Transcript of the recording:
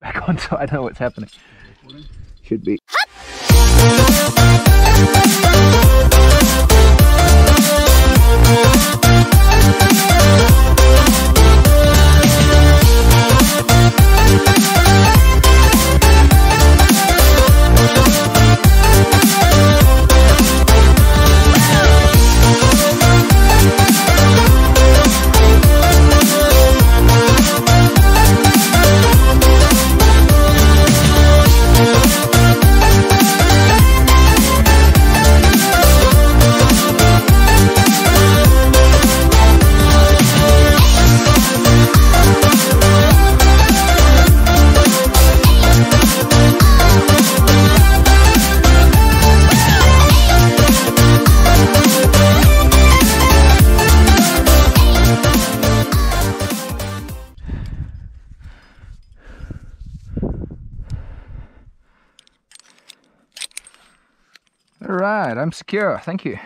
back on so I know what's happening. Should be. All right, I'm secure. Thank you.